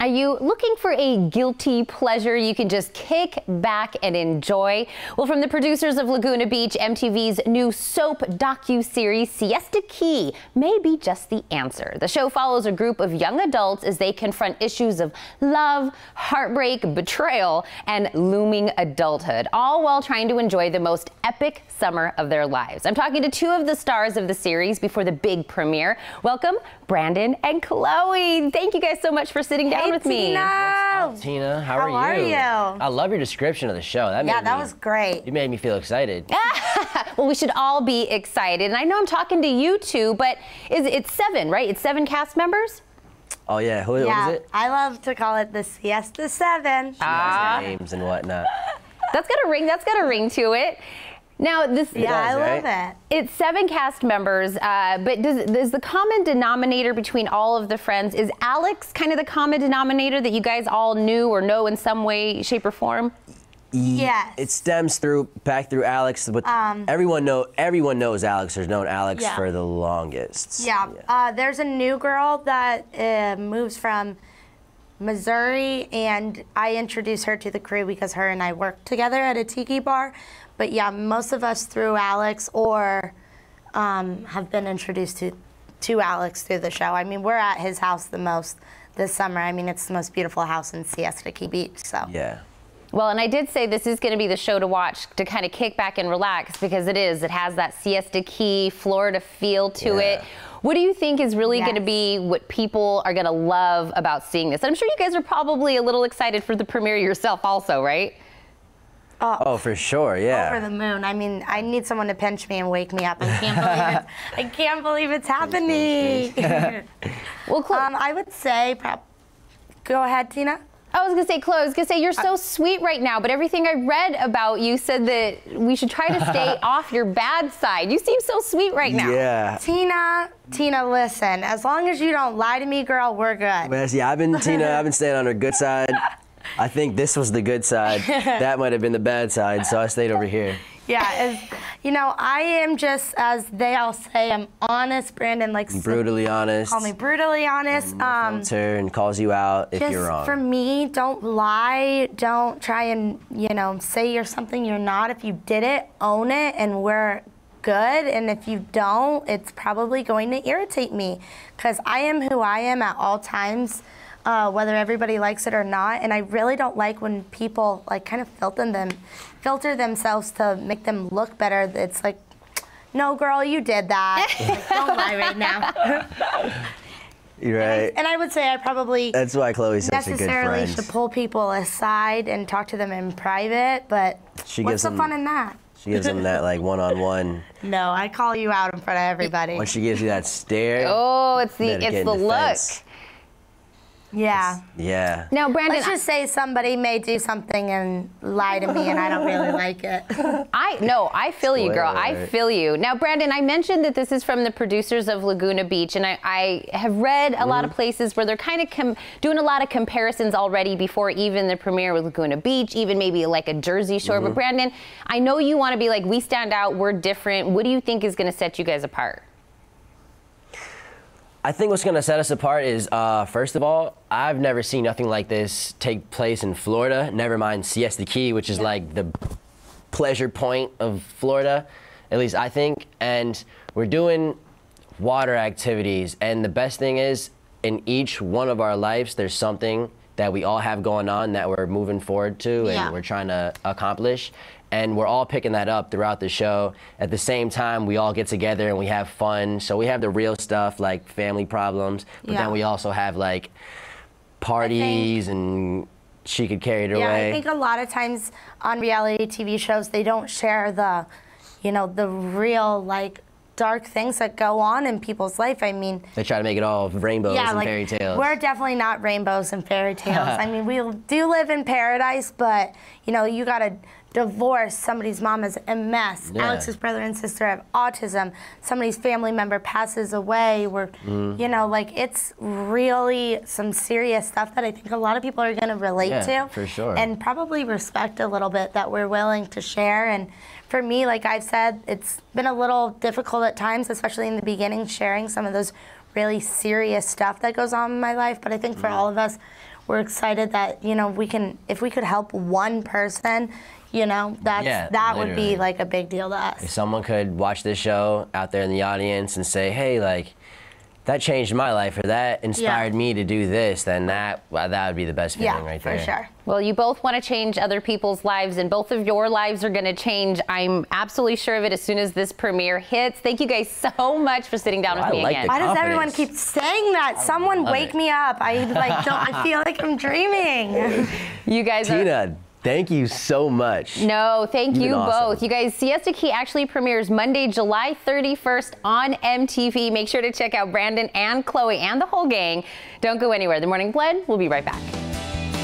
Are you looking for a guilty pleasure you can just kick back and enjoy? Well, from the producers of Laguna Beach, MTV's new soap docu-series Siesta Key may be just the answer. The show follows a group of young adults as they confront issues of love, heartbreak, betrayal, and looming adulthood, all while trying to enjoy the most epic summer of their lives. I'm talking to two of the stars of the series before the big premiere. Welcome, Brandon and Chloe. Thank you guys so much for sitting down With me. Tina. Tina, how, How are are you? you? I love your description of the show. That Yeah, that me- was great. You made me feel excited. Well, we should all be excited. And I know I'm talking to you two, but is it's seven, right? It's seven cast members? Oh yeah, who yeah, is it? I love to call it the Siesta Seven. Ah. Names and whatnot. That's got a ring. That's got a ring to it. Now, this yeah, I does, love right? it. it's seven cast members, uh, but does, does the common denominator between all of the friends is Alex kind of the common denominator that you guys all knew or know in some way, shape, or form? Yes. It stems through back through Alex, but Um, everyone know everyone knows Alex. There's known Alex Yeah. for the longest. Yeah, uh, there's a new girl that uh, moves from Missouri, and I introduced her to the crew because her and I worked together at a tiki bar. But yeah, most of us through Alex or um, have been introduced to to Alex through the show. I mean, we're at his house the most this summer. I mean, it's the most beautiful house in Siesta Key Beach. So Yeah. Well, and I did say this is going to be the show to watch to kind of kick back and relax because it is. It has that Siesta Key, Florida feel to Yeah. it. What do you think is really going to be what people are going to love about seeing this? I'm sure you guys are probably a little excited for the premiere yourself, also, right? Oh, for sure. Yeah. over the moon. I mean, I need someone to pinch me and wake me up. I can't believe it. I can't believe it's happening. Well, Chloe, um, I would say, prob- go ahead, Tina. I was gonna say, Chloe, I was gonna say you're so sweet right now, but everything I read about you said that we should try to stay off your bad side. You seem so sweet right now. Yeah. Tina, Tina, listen. As long as you don't lie to me, girl, we're good. Well, yeah, I've been Tina. I've been staying on her good side. I think this was the good side. That might have been the bad side, so I stayed over here. Yeah, as, you know, I am just as they all say. I'm honest, Brandon. Like Brutally honest. call me brutally honest. Um, filter and calls you out if you're wrong. for me, don't lie. Don't try and you know say you're something you're not. If you did it, own it, and we're good. And if you don't, it's probably going to irritate me because I am who I am at all times. Uh, whether everybody likes it or not, and I really don't like when people like kind of filter them, filter themselves to make them look better. It's like, no, girl, you did that. Like, don't lie right now. You're right. And I would say I probably That's why Chloe's such a good necessarily friend. should pull people aside and talk to them in private, but She what's gives the them- fun in that? She gives them that like one-on-one. No, I call you out in front of everybody. When she gives you that stare. Oh, it's the it's in the look. defense. Yeah. Yeah. Now, Brandon, Let's just say somebody may do something and lie to me and I don't really like it. I no, I feel you, girl. Spoiler I feel you. Now, Brandon, I mentioned that this is from the producers of Laguna Beach, and I, I have read a lot of mm-hmm. places where they're kind of com- doing a lot of comparisons already before even the premiere with Laguna Beach, even maybe like a Jersey Shore. But mm-hmm. Brandon, I know you want to be like, we stand out, we're different. What do you think is going to set you guys apart? I think what's gonna set us apart is, uh, first of all, I've never seen nothing like this take place in Florida. Never mind Siesta Key, which is like the pleasure point of Florida, at least I think. And we're doing water activities, and the best thing is, in each one of our lives, there's something that we all have going on that we're moving forward to, and Yeah. we're trying to accomplish. And we're all picking that up throughout the show. At the same time, we all get together and we have fun. So we have the real stuff like family problems, but Yeah. then we also have like parties and she could carry it yeah, away. I think a lot of times on reality TV shows they don't share the, you know, the real like dark things that go on in people's life. I mean, they try to make it all rainbows yeah, and like fairy tales. we're definitely not rainbows and fairy tales. I mean, we do live in paradise, but you know, you gotta divorce somebody's mom has MS. Yeah. Alex's brother and sister have autism. Somebody's family member passes away. We're, Mm-hmm. you know, like it's really some serious stuff that I think a lot of people are gonna relate Yeah, to, for sure. and probably respect a little bit that we're willing to share. And for me, like I've said, it's been a little difficult at times, especially in the beginning, sharing some of those really serious stuff that goes on in my life. But I think for Mm-hmm. all of us, we're excited that you know we can if we could help one person, you know that's Yeah, that would be like a big deal to us. If someone could watch this show out there in the audience and say, hey, like, that changed my life or that inspired me to do this, then that well, that would be the best feeling Yeah, right there. for sure. Well, you both want to change other people's lives, and both of your lives are going to change. I'm absolutely sure of it as soon as this premiere hits. Thank you guys so much for sitting down Well, with I me like again. the Why does everyone keep saying that? Someone wake it. me up. I like don't. I feel like I'm dreaming. You guys are. Thank you so much. No, thank You've you awesome. both. You guys, Siesta Key actually premieres Monday, July 31st on MTV. Make sure to check out Brandon and Chloe and the whole gang. Don't go anywhere. The Morning Blend, we'll be right back.